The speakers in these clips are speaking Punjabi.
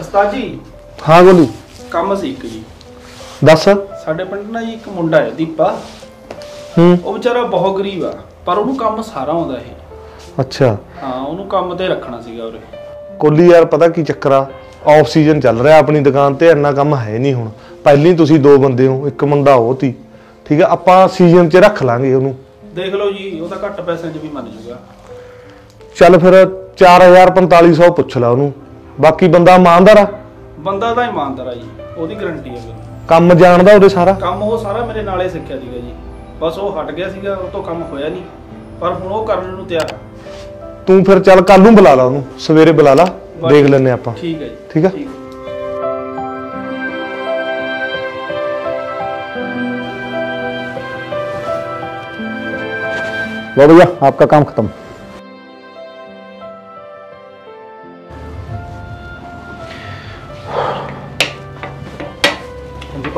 ਉਸਤਾਦ ਜੀ ਹਾਂ ਗੋਲੀ ਕੰਮ ਸੀ ਇੱਕ ਜੀ। ਦੱਸ। ਸਾਡੇ ਪਿੰਡ ਨਾ ਜੀ ਇੱਕ ਮੁੰਡਾ ਹੈ ਦੀਪਾ। ਹੂੰ। ਉਹ ਵਿਚਾਰਾ ਬਹੁਤ ਗਰੀਬ ਆ ਪਰ ਉਹਨੂੰ ਕੰਮ ਸਾਰਾ ਆਉਂਦਾ ਇਹ। ਅੱਛਾ। ਹਾਂ ਉਹਨੂੰ ਕੰਮ ਤੇ ਰੱਖਣਾ ਸੀਗਾ ਉਰੇ। ਕੋਲੀ ਯਾਰ ਪਤਾ ਕੀ ਚੱਕਰ ਆ? ਆਫ ਸੀਜ਼ਨ ਚੱਲ ਰਿਹਾ ਆਪਣੀ ਦੁਕਾਨ ਤੇ ਇੰਨਾ ਕੰਮ ਹੈ ਨਹੀਂ ਹੁਣ। ਪਹਿਲੀ ਤੁਸੀਂ ਦੋ ਬੰਦੇ ਹੋ ਇੱਕ ਮੁੰਡਾ ਉਹ ਤੀ। ਠੀਕ ਆ ਆਪਾਂ ਸੀਜ਼ਨ 'ਚ ਰੱਖ ਲਾਂਗੇ ਉਹਨੂੰ। ਦੇਖ ਲਓ ਜੀ ਉਹ ਤਾਂ ਘੱਟ ਪੈਸਿਆਂ 'ਚ ਵੀ ਮੰਨ ਜੂਗਾ। ਚੱਲ ਫਿਰ 4000 4500 ਪੁੱਛ ਲਾ ਉਹਨੂੰ। ਬਾਕੀ ਬੰਦਾ ਇਮਾਨਦਾਰ ਆ ਬੰਦਾ ਤਾਂ ਇਮਾਨਦਾਰ ਆ ਜੀ ਉਹਦੀ ਗਾਰੰਟੀ ਹੈ ਮੇਰੀ। ਕੰਮ ਜਾਣਦਾ ਉਹਦੇ ਸਾਰਾ ਕੰਮ ਉਹ ਸਾਰਾ ਮੇਰੇ ਨਾਲੇ ਸਿੱਖਿਆ ਸੀਗਾ ਜੀ ਬਸ ਉਹ ਹਟ ਗਿਆ ਸੀਗਾ ਉਹ ਤੋਂ ਕੰਮ ਹੋਇਆ ਨਹੀਂ ਪਰ ਹੁਣ ਉਹ ਕਰਨ ਨੂੰ ਤਿਆਰ ਆ ਤੂੰ ਫਿਰ ਚੱਲ ਕੱਲ ਨੂੰ ਬੁਲਾ ਲਾ ਉਹਨੂੰ ਸਵੇਰੇ ਬੁਲਾ ਲਾ ਦੇਖ ਲੈਨੇ ਆਪਾਂ ਠੀਕ ਹੈ ਜੀ ਠੀਕ ਆ ਠੀਕ ਹੈ लो भैया आपका काम खत्म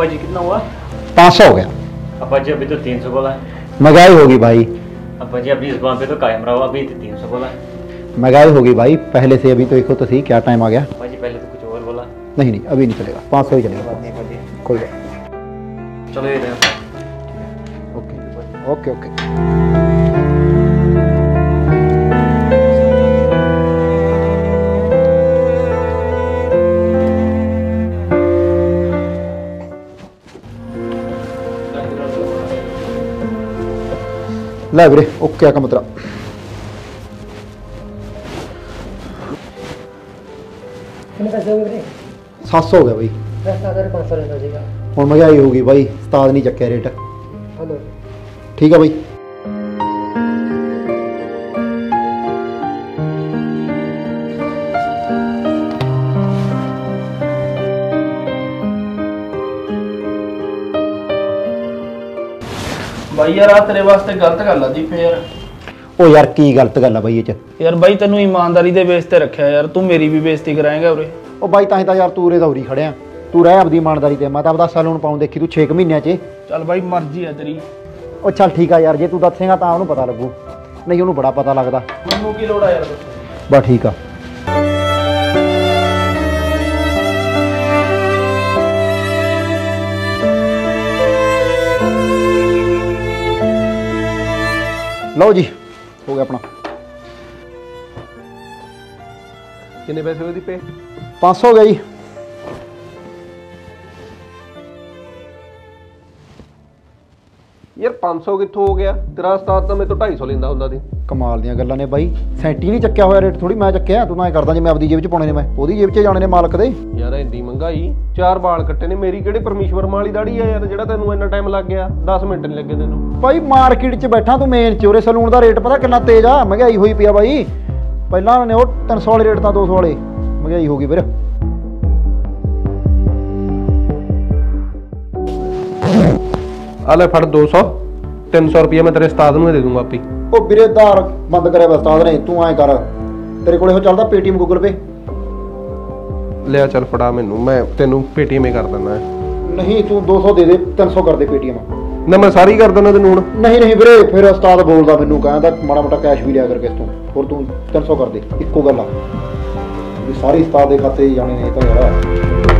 जी कितना हुआ? पाँच सौ हो गया। अब्बा जी अभी तो तीन सौ बोला है। महँगाई होगी भाई। अब्बा जी अपनी ज़ुबान पे तो कायम रहो अभी तो तीन सौ बोला है। महँगाई होगी भाई पहले से अभी तो देखो तो सही क्या टाइम आ गया? अब्बा जी पहले तो कुछ और बोला। नहीं नहीं अभी नहीं चलेगा पाँच सौ ही चलेगा। अब्बा कोई बात चलो ये ओके ओके ओके। ਲੈ ਵੀਰੇ ਓਕੇ ਆ ਕੰਮ ਤੇਰਾ। ਕਿੰਨੇ ਪੈਸੇ ਹੋ ਗਏ ਵੀਰੇ? 700 ਹੋ ਗਿਆ ਬਈ। ਦਸ ਹਜ਼ਾਰ ਪੰਜ ਸੌ ਲੈਂਦਾ ਸੀਗਾ। ਹੁਣ ਮਹਿੰਗਾਈ ਹੋ ਗਈ ਬਾਈ ਉਸਤਾਦ ਨਹੀਂ ਚੱਕਿਆ ਰੇਟ ਹਲੋ। ਠੀਕ ਆ ਬਾਈ। ਬਾਈ ਯਾਰ ਆ ਤੇਰੇ ਵਾਸਤੇ ਗਲਤ ਗੱਲ ਆ ਦੀਪੇ ਯਾਰ। ਉਹ ਯਾਰ ਕੀ ਗਲਤ ਗੱਲ ਆ ਬਾਈ ਇਹ ਚ? ਯਾਰ ਬਾਈ ਤੈਨੂੰ ਇਮਾਨਦਾਰੀ ਦੇ ਬੇਸ ਤੇ ਰੱਖਿਆ ਯਾਰ। ਤੂੰ ਮੇਰੀ ਵੀ ਬੇਇੱਜ਼ਤੀ ਕਰਾਏਂਗਾ ਉਰੇ। ਉਹ ਬਾਈ ਤਾਂ ਹੀ ਤਾਂ ਯਾਰ ਤੂੰ ਉਰੇ ਦਾ ਉਰੀ ਖੜਿਆ। ਤੂੰ ਰਹਿ ਆਪਦੀ ਇਮਾਨਦਾਰੀ ਤੇ। ਮੈਂ ਤਾਂ ਆਪਦਾ ਸੈਲੂਨ ਪਾਉਣ ਦੇਖੀ ਤੂੰ 6 ਮਹੀਨਿਆਂ 'ਚ। ਚੱਲ ਬਾਈ ਮਰਜ਼ੀ ਆ ਤੇਰੀ। ਉਹ ਚੱਲ ਠੀਕ ਆ ਯਾਰ ਜੇ ਤੂੰ ਦੱਸੇਗਾ ਤਾਂ ਉਹਨੂੰ ਪਤਾ ਲੱਗੂ। ਨਹੀਂ ਉਹਨੂੰ ਬੜਾ ਪਤਾ ਲੱਗਦਾ। ਮੈਨੂੰ ਕੀ ਲੋੜ ਆ ਯਾਰ ਬਸ ਠੀਕ ਆ। ਲਓ ਜੀ ਹੋ ਗਿਆ ਆਪਣਾ। ਕਿੰਨੇ ਪੈਸੇ ਉਹਦੀ ਪੇ? 500 ਹੋ ਗਿਆ ਜੀ। ਯਾਰ 500 ਕਿੱਥੋਂ ਹੋ ਗਿਆ? ਤੇਰਾ ਉਸਤਾਦ ਤਾਂ ਮੇਰੇ ਤੋਂ 250 ਲੈਂਦਾ ਹੁੰਦਾ ਸੀ। ਕਮਾਲ ਦੀਆਂ ਗੱਲਾਂ ਨੇ ਬਾਈ। ਸੈਂਟੀ ਨਹੀਂ ਚੱਕਿਆ ਹੋਇਆ ਰੇਟ ਥੋੜੀ ਮੈਂ ਚੱਕਿਆ ਤੂੰ ਐ ਕਰਦਾ ਜਿਵੇਂ ਆਪਦੀ ਜੇਬ 'ਚ ਪਾਉਣੇ ਨੇ ਮੈਂ। ਉਹਦੀ ਜੇਬ 'ਚ ਜਾਣੇ ਨੇ ਮਾਲਕ ਦੇ। ਯਾਰ ਇੰਨੀ ਮਹਿੰਗਾਈ ਚਾਰ ਵਾਲ ਕੱਟੇ ਨੇ। ਮੇਰੀ ਕਿਹੜੇ ਪਰਮੇਸ਼ਵਰ ਵਾਲੀ ਦਾੜੀ ਆ ਯਾਰ ਜਿਹੜਾ ਤੈਨੂੰ ਇੰਨਾ ਟਾਈਮ ਲੱਗ ਗਿਆ? 10 ਮਿੰਟ ਨਹੀਂ ਲੱਗੇ ਤੈਨੂੰ। ਭਾਈ ਮਾਰਕੀਟ 'ਚ ਬੈਠਾ ਤੂੰ ਮੇਨ ਚੋਰੇ ਸਲੂਨ ਦਾ ਰੇਟ ਪਤਾ ਕਿੰਨਾ ਤੇਜ਼ ਆ? ਮਹਿੰਗਾਈ ਹੋਈ ਪਿਆ ਬਾਈ। ਪਹਿਲਾਂ ਨੇ ਉਹ 300 ਵਾਲੇ ਰੇਟ ਤਾਂ 200 ਵਾਲੇ। ਮਹਿੰਗਾਈ ਹੋ ਗਈ ਵੀਰ ਆ ਲੈ ਫੜ 200 300 ਰੁਪਏ ਮੈਂ ਤੇਰੇ ਉਸਤਾਦ ਨੂੰ ਹੀ ਦੇ ਦੂੰਗਾ ਆਪੀ। ਉਹ ਵੀਰੇ ਧਾਰ ਬੰਦ ਕਰਿਆ ਵਾ ਉਸਤਾਦ ਨੇ ਤੂੰ ਐ ਕਰ। ਤੇਰੇ ਕੋਲੇ ਉਹ ਚੱਲਦਾ ਪੇਟੀਐਮ ਗੂਗਲ ਪੇ ਲਿਆ ਚੱਲ ਫੜਾ ਮੈਨੂੰ ਮੈਂ ਤੈਨੂੰ ਪੇਟੀਐਮ ਹੀ ਕਰ ਦਿੰਦਾ। ਨਹੀਂ ਤੂੰ 200 ਦੇ ਦੇ 300 ਕਰ ਦੇ ਪੇਟੀਐਮ ਨਾ ਮੈਂ ਸਾਰੀ ਕਰ ਦਿੰਦਾ ਤੈਨੂੰ ਹੁਣ। ਨਹੀਂ ਨਹੀਂ ਵੀਰੇ ਫਿਰ ਉਸਤਾਦ ਬੋਲਦਾ ਮੈਨੂੰ ਕਹਿੰਦਾ ਮਾੜਾ ਮੋਟਾ ਕੈਸ਼ ਵੀ ਲਿਆ ਕਰ ਕਿਸ ਤੋਂ। ਹੋਰ ਤੂੰ 300 ਕਰ ਦੇ ਇੱਕੋ ਗੱਲ ਆ। ਵੀ ਸਾਰੀ ਉਸਤਾਦ ਦੇ ਖਾਤੇ ਜਾਣੇ ਨੇ ਇਹ ਤਾਂ ਯਾਰ।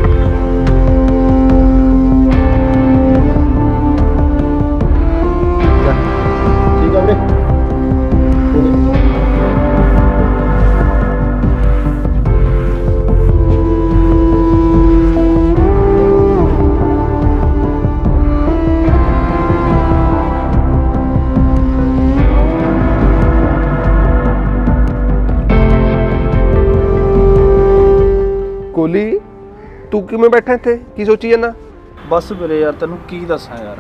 ਤੂੰ ਕਿਵੇਂ ਬੈਠਾ ਇੱਥੇ? ਕੀ ਸੋਚੀ ਜਾਂਦਾ? ਬਸ ਵੀਰੇ ਯਾਰ ਤੈਨੂੰ ਕੀ ਦੱਸਾਂ ਯਾਰ।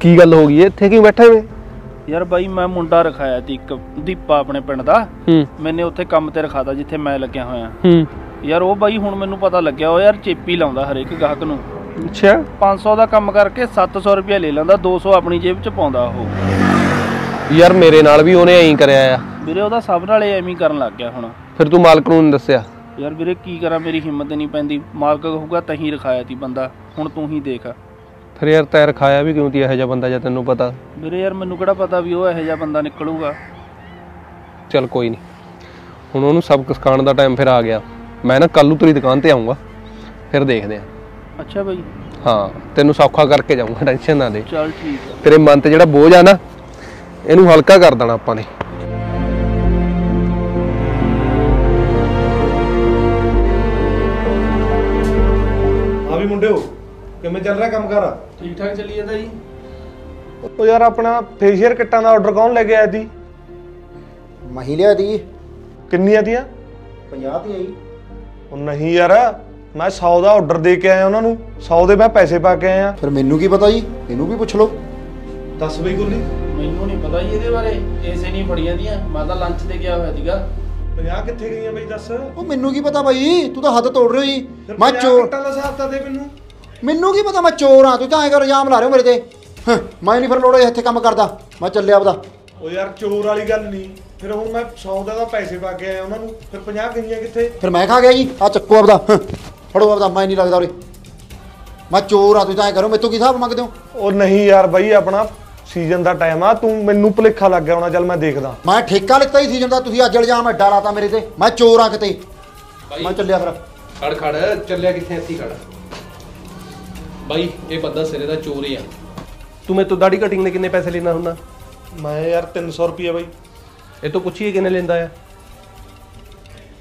ਕੀ ਗੱਲ ਹੋ ਗਈ? ਇੱਥੇ ਕਿਉਂ ਬੈਠਾ ਵੇਂ ਯਾਰ ਬਾਈ ਮੈਂ ਮੁੰਡਾ ਰਖਾਇਆ ਸੀ ਇੱਕ ਦੀਪਾ ਆਪਣੇ ਪਿੰਡ ਦਾ। ਹੂੰ। ਮੈਨੇ ਉੱਥੇ ਕੰਮ ਤੇ ਰਖਾਤਾ ਜਿੱਥੇ ਮੈਂ ਲੱਗਿਆ ਹੋਇਆ। ਹੂੰ। ਯਾਰ ਉਹ ਬਾਈ ਹੁਣ ਮੈਨੂੰ ਪਤਾ ਲੱਗਿਆ ਉਹ ਯਾਰ ਚੇਪੀ ਲਾਉਂਦਾ ਹਰੇਕ ਗਾਹਕ ਨੂੰ। ਅੱਛਾ। 500 ਦਾ ਕੰਮ ਕਰਕੇ 700 ਰੁਪਏ ਲੈ ਲੈਂਦਾ 200 ਆਪਣੀ ਜੇਬ 'ਚ ਪਾਉਂਦਾ ਉਹ। ਯਾਰ ਮੇਰੇ ਨਾਲ ਵੀ ਉਹਨੇ ਐਂ ਕਰਿਆ ਆ। ਵੀਰੇ ਉਹਦਾ ਸਭ ਨਾਲ ਐਵੇਂ ਹੀ ਕਰਨ ਲੱਗ ਗਿਆ ਹੁਣ। ਫਿਰ ਤੂੰ ਮਾਲਕ ਨੂੰ ਨੀ ਦੱਸਿਆ? ਯਾਰ ਵੀਰੇ ਕੀ ਕਰਾਂ ਮੇਰੀ ਹਿੰਮਤ ਨਹੀਂ ਪੈਂਦੀ। ਮਾਲਕ ਕਹੂਗਾ ਤਹੀਂ ਰਖਾਇਆ ਤੀ ਬੰਦਾ ਹੁਣ ਤੂੰ ਹੀ ਦੇਖ। ਫਿਰ ਯਾਰ ਤੈਰ ਖਾਇਆ ਵੀ ਕਿਉਂ ਤੀ ਇਹੋ ਜਿਹਾ ਬੰਦਾ ਜਾਂ ਤੈਨੂੰ ਪਤਾ? ਵੀਰੇ ਯਾਰ ਮੈਨੂੰ ਕਿਹੜਾ ਪਤਾ ਵੀ ਉਹ ਇਹੋ ਜਿਹਾ ਬੰਦਾ ਨਿਕਲੂਗਾ? ਚੱਲ ਕੋਈ ਨਹੀਂ ਹੁਣ ਉਹਨੂੰ ਸਬਕ ਸਿਖਾਉਣ ਦਾ ਟਾਈਮ ਫਿਰ ਆ ਗਿਆ। ਮੈਂ ਨਾ ਕੱਲ੍ਹ ਨੂੰ ਤੇਰੀ ਦੁਕਾਨ ਤੇ ਆਉਂਗਾ ਫਿਰ ਦੇਖਦੇ ਆ। ਅੱਛਾ ਬਾਈ। ਹਾਂ ਤੈਨੂੰ ਸੌਖਾ ਕਰਕੇ ਜਾਊਂਗਾ ਟੈਨਸ਼ਨ ਨਾ ਦੇ ਚੱਲ ਠੀਕ ਆ। ਤੇਰੇ ਮਨ ਤੇ ਜਿਹੜਾ ਬੋਝ ਆ ਨਾ ਇਹਨੂੰ ਹਲਕਾ ਕਰ ਦੇਣਾ ਆਪਾਂ ਨੇ। ਆ ਵੀ ਮੁੰਡਿਓ ਕਿਵੇਂ ਚੱਲ ਰਿਹਾ ਕੰਮ ਕਰ ਠੀਕ ਠਾਕ ਚੱਲੀ ਜਾਂਦਾ ਜੀ। ਉਹ ਯਾਰ ਆਪਣਾ ਫੇਸ਼ੀਅਲ ਕਿੱਟਾਂ ਦਾ ਆਰਡਰ ਕੌਣ ਲੈ ਕੇ ਆਇਆ ਸੀ? ਮਹਿਲਿਆ ਦੀ ਕਿੰਨੀਆਂ ਦੀਆਂ 50 ਦੀ ਆਈ ਉਹ ਨਹੀਂ ਯਾਰ ਮੈਂ 100 ਦਾ ਆਰਡਰ ਦੇ ਕੇ ਆਇਆ ਉਹਨਾਂ ਨੂੰ। 100 ਦੇ ਮੈਂ ਪੈਸੇ ਪਾ ਕੇ ਆਇਆ। ਫਿਰ ਮੈਨੂੰ ਕੀ ਪਤਾ ਜੀ? ਇਹਨੂੰ ਵੀ ਪੁੱਛ ਲਓ। ਦੱਸ ਬਈ ਗੁੱਲੀ। ਮੈਨੂੰ ਨਹੀਂ ਪਤਾ ਜੀ ਇਹਦੇ ਬਾਰੇ ਇਸੇ ਨਹੀਂ ਫੜੀਆਂ ਦੀਆਂ ਮੈਂ ਤਾਂ ਲੰਚ ਤੇ ਗਿਆ ਹੋਇਆ ਸੀਗਾ। 50 ਕਿੱਥੇ ਗਈਆਂ ਬਈ ਦੱਸ। ਉਹ ਮੈਨੂੰ ਕੀ ਪਤਾ ਬਾਈ ਤੂੰ ਤਾਂ ਹੱਦ ਤੋੜ ਰਹੇ ਹੋ ਜੀ। ਮੈਂ 50 ਚੋਰ ਕਿੱਟਾਂ ਦਾ ਹਿਸਾਬ ਤਾਂ ਦੇ ਮੈਨੂੰ। ਮੈਨੂੰ ਕੀ ਪਤਾ ਮੈਂ ਚੋਰ ਆ ਤੂੰ ਤਾਂ ਐਂ ਕਰ ਇਲਜ਼ਾਮ ਲਾ ਰਹੇ ਹੋ ਮੇਰੇ ਤੇ। ਹੰ, ਮੈਂ ਨਹੀਂ ਫਿਰ ਲੋੜੋ ਇੱਥੇ ਕੰਮ ਕਰਦਾ। ਮੈਂ ਚੱਲਿਆ ਆਪਦਾ। ਉਹ ਯਾਰ ਚੋਰ ਵਾਲੀ ਗੱਲ ਨਹੀਂ ਫਿਰ ਹੁਣ ਮੈਂ 100 ਦਾ ਪੈਸੇ ਪਾ ਕੇ ਆਇਆ ਉਹਨਾਂ ਨੂੰ। ਫਿਰ 50 ਗਈਆਂ ਕਿੱਥੇ? ਫਿਰ ਮੈਂ ਖਾ ਗਿਆ ਜੀ। ਆ ਚੱਕੋ ਆਪਦਾ। ਹੰ, ਫੜੋ ਆਪਦਾ ਮੈਂ ਨਹੀਂ ਲੱਗਦਾ ਉਰੇ। ਮੈਂ ਚੋਰ ਆ ਤੂੰ ਤਾਂ ਐਂ ਕਰੋ ਮੇਰੇ ਤੋਂ ਕੀ ਹਿਸਾਬ ਮੰਗਦੇ ਹੋ? ਉਹ ਨਹੀਂ ਯਾਰ ਬਾਈ ਆਪਣਾ ਸੀਜ਼ਨ ਦਾ ਟਾਈਮ ਆ ਤੂੰ ਮੈਨੂੰ ਭੁਲੇਖਾ ਲੱਗ ਗਿਆ ਹੋਣਾ ਚੱਲ ਮੈਂ ਦੇਖਦਾ। ਮੈਂ ਠੇਕਾ ਲਿੱਤਾ ਹੀ ਸੀਜ਼ਨ ਦਾ ਤੁਸੀਂ ਅੱਜ ਇਲਜ਼ਾਮ ਐਡਾ ਲਾਤਾ ਮੇਰੇ ਤੇ। ਮੈਂ ਚੋਰ ਆ ਕਿਤੇ। ਮੈਂ ਚੱਲਿਆ ਫਿਰ। ਖੜ ਖੜ ਚੱਲਿਆ ਕਿੱਥੇ ਇੱਥੇ ਖੜ। ਬਾਈ ਇਹ ਬੰਦਾ ਸਿਰੇ ਦਾ ਚੋਰ ਹੀ ਆ। ਤੂੰ ਮੇਰੇ ਤੋਂ ਦਾੜੀ ਕਟਿੰਗ ਦੇ ਕਿੰਨੇ ਪੈਸੇ ਲੈਣਾ ਹੁੰਦਾ? ਮੈਂ ਯਾਰ 300 ਰੁਪਏ ਬਾਈ। ਇਹ ਤੋਂ ਪੁੱਛੀਏ ਕਿੰਨੇ ਲੈਂਦਾ ਆ?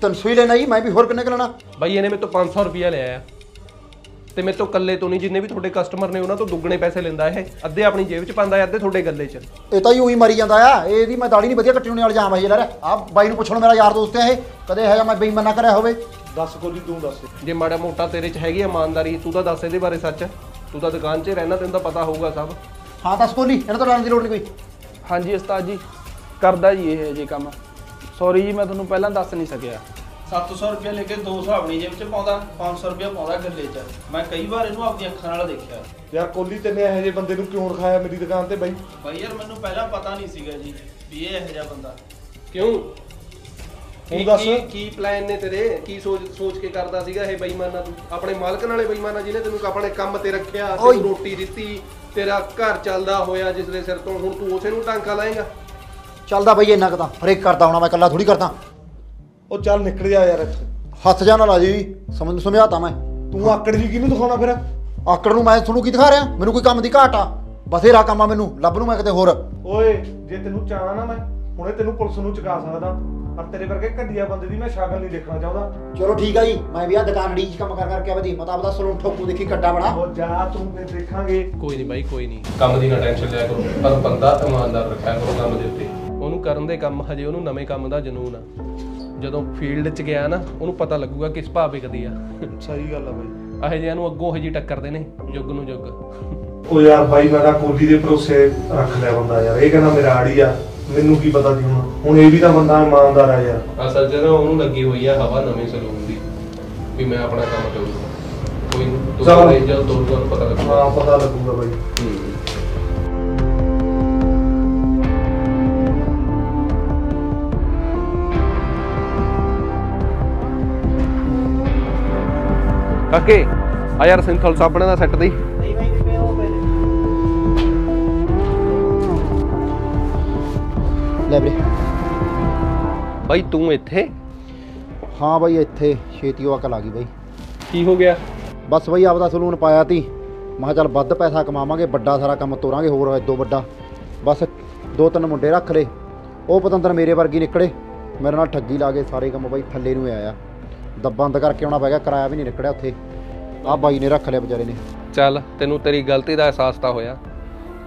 ਤੈਨੂੰ ਸੂਈ ਲੈਣਾ ਜੀ ਮੈਂ ਵੀ ਹੋਰ ਕਿੰਨੇ ਕੁ ਲੈਣਾ? ਬਾਈ ਇਹਨੇ ਮੇਰੇ ਤੋਂ 500 ਰੁਪਿਆ ਲਿਆ ਆ। ਤੇ ਮੇਰੇ ਤੋਂ ਕੱਲੇ ਤੋਂ ਨਹੀਂ ਜਿੰਨੇ ਵੀ ਤੁਹਾਡੇ ਕਸਟਮਰ ਨੇ ਉਹਨਾਂ ਤੋਂ ਦੁੱਗਣੇ ਪੈਸੇ ਲੈਂਦਾ ਇਹ। ਅੱਧੇ ਆਪਣੀ ਜੇਬ 'ਚ ਪਾਉਂਦਾ ਹੈ ਅੱਧੇ ਤੁਹਾਡੇ ਗੱਲੇ 'ਚ। ਇਹ ਤਾਂ ਹੀ ਉਹੀ ਮਰੀ ਜਾਂਦਾ ਆ। ਇਹਦੀ ਮੈਂ ਦਾੜੀ ਨਹੀਂ ਵਧੀਆ ਕੱਟਣੀ ਵਾਲਾ ਇਲਜ਼ਾਮ ਹੈ ਯਾਰ ਆ ਬਾਈ ਨੂੰ ਪੁੱਛਣ ਮੇਰਾ ਯਾਰ ਦੋਸਤ ਹੈ ਇਹ। ਕਦੇ ਹੈ ਜਾਂ ਮੈਂ ਬੇਈਮਾਨਾ ਕਰਿਆ ਹੋਵੇ। ਦੱਸ ਕੋਲੀ ਤੂੰ ਦੱਸ। ਜੇ ਮਾੜਾ ਮੋਟਾ ਤੇਰੇ 'ਚ ਹੈਗੀ ਇਮਾਨਦਾਰੀ ਤੂੰ ਤਾਂ ਦੱਸ ਇਹਦੇ ਬਾਰੇ ਸੱਚ। ਤੂੰ ਤਾਂ ਦੁਕਾਨ 'ਚ ਹੀ ਰਹਿਣਾ ਤੈਨੂੰ ਤਾਂ ਪਤਾ ਹੋਊਗਾ ਸਭ। ਹਾਂ ਦੱਸ ਕੋਲੀ ਇਹਨਾਂ ਤੋਂ ਲੜਨ ਦੀ ਲੋੜ ਨਹੀਂ ਕੋਈ। ਹਾਂਜੀ ਉਸਤਾਦ ਜੀ ਕਰਦਾ ਜੀ ਇਹ ਜੇ ਕੰਮ। ਸੌਰੀ ਜੀ ਮੈਂ ਤੁਹਾਨੂੰ ਪਹਿਲਾਂ ਦੱਸ ਨਹੀਂ ਸਕਿਆ। 700 ਰੁਪਏ ਲੈ ਕੇ 200 ਆਪਣੀ ਜੇਬ 'ਚ ਪਾਉਂਦਾ 500 ਰੁਪਏ ਪਾਉਂਦਾ ਗੱਲੇ 'ਚ। ਮੈਂ ਕਈ ਵਾਰ ਇਹਨੂੰ ਆਪਣੀ ਅੱਖਾਂ ਨਾਲ ਦੇਖਿਆ। ਯਾਰ ਕੋਲੀ ਤੈਨੇ ਇਹੋ ਜਿਹੇ ਬੰਦੇ ਨੂੰ ਕਿਉਂ ਰਖਾਇਆ ਮੇਰੀ ਦੁਕਾਨ ਤੇ ਬਾਈ? ਬਾਈ ਯਾਰ ਮੈਨੂੰ ਪਹਿਲਾਂ ਪਤਾ ਨਹੀਂ ਸੀਗਾ ਜੀ ਵੀ ਇਹ ਇਹੋ ਜਿਹਾ ਬੰਦਾ। ਕਿਉਂ? ਹੁਣ ਦੱਸ। ਕੀ ਕੀ ਪਲਾਨ ਨੇ ਤੇਰੇ? ਕੀ ਸੋਚ ਸੋਚ ਕੇ ਕਰਦਾ ਸੀਗਾ ਇਹ ਬੇਈਮਾਨਾ ਤੂੰ ਆਪਣੇ ਮਾਲਕ ਨਾਲੇ ਬੇਈਮਾਨਾ ਜਿਹਨੇ ਤੈਨੂੰ ਆਪਣੇ ਕੰਮ ਤੇ ਰੱਖਿਆ। ਤੈਨੂੰ ਰੋਟੀ ਦਿੱਤੀ ਤੇਰਾ ਘਰ ਚੱਲਦਾ ਹੋਇਆ ਜਿਸ ਦੇ ਸਿਰ ਤੋਂ ਹੁਣ ਤੂੰ ਉਸੇ ਨੂੰ ਟਾਂਕਾ ਲਾਏਗਾ। ਚੱਲਦਾ ਬਈ ਇੰਨਾ ਕੁ ਤਾਂ। ਹਰੇਕ ਕਰਦਾ ਹੋਣਾ ਮੈਂ ਇਕੱਲਾ ਥੋੜੀ ਕਰਦਾ। ਉਹ ਚੱਲ ਨਿਕਲ ਜਾ ਯਾਰ ਇੱਥੇ। ਹੱਥ ਜਾ ਨਾ ਲਾ ਜੀ। ਸਮਝ ਨੂੰ ਸਮਝਾਤਾ ਮੈਂ। ਤੂੰ ਆਕੜ ਜੀ ਕਿਹਨੂੰ ਦਿਖਾਉਣਾ ਫਿਰ? ਆਕੜ ਨੂੰ ਮੈਂ ਤੁਹਾਨੂੰ ਕੀ ਦਿਖਾ ਰਿਹਾ? ਮੈਨੂੰ ਕੋਈ ਕੰਮ ਦੀ ਘਾਟ ਆ। ਬਥੇਰਾ ਕੰਮ ਆ ਮੈਨੂੰ। ਲੱਭ ਨੂੰ ਮੈਂ ਕਿਤੇ ਹੋਰ। ਓਏ ਜੇ ਤੈਨੂੰ ਚਾਹਣਾ ਨਾ ਮੈਂ ਹੁਣੇ ਤੈਨੂੰ ਪੁਲਿਸ ਨੂੰ ਚੁਕਾ ਸਕਦਾ। ਪਰ ਤੇਰੇ ਵਰਗੇ ਘਟੀਆ ਬੰਦੇ ਦੀ ਮੈਂ ਸ਼ਕਲ ਨਹੀਂ ਦੇਖਣਾ ਚਾਹੁੰਦਾ। ਚਲੋ ਠੀਕ ਆ ਜੀ। ਮੈਂ ਵੀ ਆ ਦੁਕਾਨ ਡੀ 'ਚ ਕੰਮ ਕਰ ਕਰਕੇ ਆਵਦੀ ਮਤਾ ਆਪਦਾ ਸਲੂਨ ਠੋਕੂ ਦੇਖੀ ਕੱਡਾ ਬਣਾ ਉਹ ਜਾ ਤੂੰ ਮੈਂ ਦੇਖਾਂਗੇ। ਕੋਈ ਨਹੀਂ ਬਾਈ ਕੋਈ ਨਹੀਂ। ਕੰਮ ਦੀ ਨਾ ਟੈਨਸ਼ਨ ਲਿਆ ਕਰੋ। ਪਰ ਬੰਦਾ ਇਮਾਨਦਾਰ ਰੱਖਿਆ ਕਰੋ ਕੰਮ ਦੇ ਉੱਤੇ। ਉਹਨੂੰ ਕਰਨ ਦੇ ਕੰਮ ਹਜੇ ਉਹਨੂੰ ਨਵੇਂ ਕੰਮ ਦਾ ਜਨੂਨ ਆ। ਜਦੋਂ ਫੀਲਡ 'ਚ ਗਿਆ ਨਾ ਉਹਨੂੰ ਪਤਾ ਲੱਗੂਗਾ ਕਿਸ ਭਾਅ ਵਿਕਦੀ ਆ। ਸਹੀ ਗੱਲ ਆ ਬਾਈ। ਇਹੋ ਜਿਹਿਆਂ ਨੂੰ ਅੱਗੋਂ ਹਜੀ ਟੱਕਰਦੇ ਨੇ ਜੁਗ ਨੂੰ ਜੁਗ ਉਹ ਯਾਰ ਬਾਈ ਮੈਂ ਤਾਂ ਕੋਲੀ ਦੇ ਭਰੋਸੇ ਰੱਖ ਲਿਆ ਬੰਦਾ ਯਾਰ। ਇਹ ਕਹਿੰਦਾ ਮੇਰਾ ਆੜੀ ਆ ਮੈਨੂੰ ਕੀ ਪਤਾ ਸੀ ਹੁਣ? ਹੁਣ ਇਹ ਵੀ ਤਾਂ ਬੰਦਾ ਇਮਾਨਦਾਰ ਆ ਯਾਰ। ਅਸਲ 'ਚ ਨਾ ਉਹਨੂੰ ਲੱਗੀ ਹੋਈ ਆ ਹਵਾ ਨਵੇਂ ਸਲੂਨ ਦੀ ਵੀ ਮੈਂ ਆਪਣਾ ਕੰਮ ਕਰੂੰਗਾ। ਕੋਈ ਨੀ, ਤੂੰ ਚੱਲ। ਕਰੇ ਜਦ ਤੋਂ ਤੁਹਾਨੂੰ ਪਤਾ ਲੱਗੂਗਾ। ਹਾਂ ਪਤਾ ਲੱਗੂਗਾ ਬਾਈ। ਹੂੰ। ਕਾਕੇ ਆ ਯਾਰ ਸਿੰਥਲ ਸਾਬਣ ਦਾ ਸੈੱਟ ਦੇ ਲੈ ਵੀਰੇ ਬਾਈ ਤੂੰ ਇੱਥੇ? ਹਾਂ ਬਾਈ ਇੱਥੇ। ਛੇਤੀ ਉਹ ਅਕਲ ਆ ਗਈ ਬਾਈ। ਕੀ ਹੋ ਗਿਆ? ਬਸ ਬਾਈ ਆਪਦਾ ਸਲੂਨ ਪਾਇਆ ਤੀ। ਮੈਂ ਕਿਹਾ ਚੱਲ ਵੱਧ ਪੈਸਾ ਕਮਾਵਾਂਗੇ ਵੱਡਾ ਸਾਰਾ ਕੰਮ ਤੋਰਾਂਗੇ ਹੋਰ ਇਦੋਂ ਵੱਡਾ। ਬਸ ਦੋ ਤਿੰਨ ਮੁੰਡੇ ਰੱਖ ਲਏ। ਉਹ ਪਤੰਦਰ ਮੇਰੇ ਵਰਗੀ ਨਿਕਲੇ। ਮੇਰੇ ਨਾਲ ਠੱਗੀ ਲਾ ਕੇ ਸਾਰੇ ਕੰਮ ਬਾਈ ਥੱਲੇ ਨੂੰ ਆਇਆ। ਦੱਬ ਬੰਦ ਕਰਕੇ ਆਉਣਾ ਪੈ ਗਿਆ, ਕਿਰਾਇਆ ਵੀ ਨਹੀਂ ਨਿਕਲਿਆ ਉੱਥੇ। ਆਹ ਬਾਈ ਨੇ ਰੱਖ ਲਿਆ ਵਿਚਾਰੇ ਨੇ। ਚੱਲ, ਤੈਨੂੰ ਤੇਰੀ ਗਲਤੀ ਦਾ ਅਹਿਸਾਸ ਤਾਂ ਹੋਇਆ।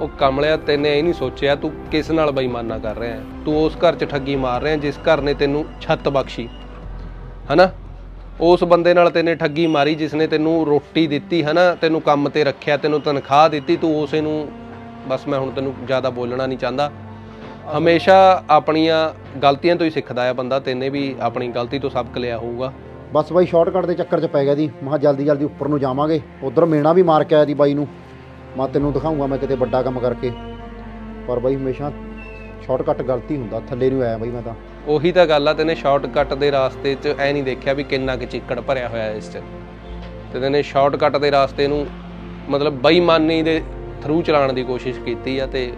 ਉਹ ਕਮਲਿਆ ਤੈਨੇ ਇਹ ਨਹੀਂ ਸੋਚਿਆ, ਤੂੰ ਕਿਸ ਨਾਲ ਬੇਈਮਾਨਾ ਕਰ ਰਿਹਾ ਹੈ? ਤੂੰ ਉਸ ਘਰ 'ਚ ਠੱਗੀ ਮਾਰ ਰਿਹਾ, ਜਿਸ ਘਰ ਨੇ ਤੈਨੂੰ ਛੱਤ ਬਖਸ਼ੀ। ਹਨਾ? ਉਸ ਬੰਦੇ ਨਾਲ ਤੈਨੇ ਠੱਗੀ ਮਾਰੀ ਜਿਸ ਨੇ ਤੈਨੂੰ ਰੋਟੀ ਦਿੱਤੀ, ਹਨਾ? ਤੈਨੂੰ ਕੰਮ ਤੇ ਰੱਖਿਆ, ਤੈਨੂੰ ਤਨਖਾਹ ਦਿੱਤੀ, ਤੂੰ ਉਸੇ ਨੂੰ, ਬਸ ਮੈਂ ਹੁਣ ਤੈਨੂੰ ਜ਼ਿਆਦਾ ਬੋਲਣਾ ਨਹੀਂ ਚਾਹੁੰਦਾ। ਹਮੇਸ਼ਾ ਆਪਣੀਆਂ ਗਲਤੀਆਂ ਤੋਂ ਹੀ ਸਿੱਖਦਾ ਆ ਬੰਦਾ, ਤੈਨੇ ਵੀ ਆਪਣੀ ਗਲਤੀ ਤੋਂ ਸਬਕ ਲਿਆ ਹੋਊਗਾ। ਬਸ ਬਾਈ ਸ਼ਾਰਟਕਟ ਦੇ ਚੱਕਰ 'ਚ ਪੈ ਗਿਆ ਦੀ ਮੈਂ ਕਿਹਾ ਜਲਦੀ ਜਲਦੀ ਉੱਪਰ ਨੂੰ ਜਾਵਾਂਗੇ। ਉਧਰ ਮੇਣਾ ਵੀ ਮਾਰ ਕੇ ਆਇਆ ਦੀ ਬਾਈ ਨੂੰ। ਮੈਂ ਤੈਨੂੰ ਦਿਖਾਉਂਗਾ ਮੈਂ ਕਿਤੇ ਵੱਡਾ ਕੰਮ ਕਰਕੇ। ਪਰ ਬਾਈ ਹਮੇਸ਼ਾ ਸ਼ਾਰਟਕਟ ਗਲਤੀ ਹੁੰਦਾ, ਥੱਲੇ ਨੂੰ ਆਇਆ ਬਾਈ ਮੈਂ ਤਾਂ। ਉਹੀ ਤਾਂ ਗੱਲ ਆ, ਤੈਨੇ ਸ਼ਾਰਟਕਟ ਦੇ ਰਾਸਤੇ 'ਚ ਐ ਨਹੀਂ ਦੇਖਿਆ ਵੀ ਕਿੰਨਾ ਕੁ ਚਿੱਕੜ ਭਰਿਆ ਹੋਇਆ ਇਸ 'ਚ। ਤੇ ਤੈਨੇ ਸ਼ਾਰਟਕਟ ਦੇ ਰਾਸਤੇ ਨੂੰ ਮਤਲਬ ਬੇਈਮਾਨੀ ਦੇ ਥਰੂ ਚਲਾਉਣ ਦੀ ਕੋਸ਼ਿਸ਼ ਕੀਤੀ ਆ ਤੇ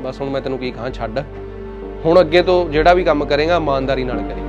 ਬਸ ਹੁਣ ਮੈਂ ਤੈਨੂੰ ਕੀ ਕਹਾਂ, ਛੱਡ। ਹੁਣ ਅੱਗੇ ਤੋਂ ਜਿਹੜਾ ਵੀ ਕੰਮ ਕਰੇਗਾ, ਇਮਾਨਦਾਰੀ ਨਾਲ ਕਰੇਗਾ।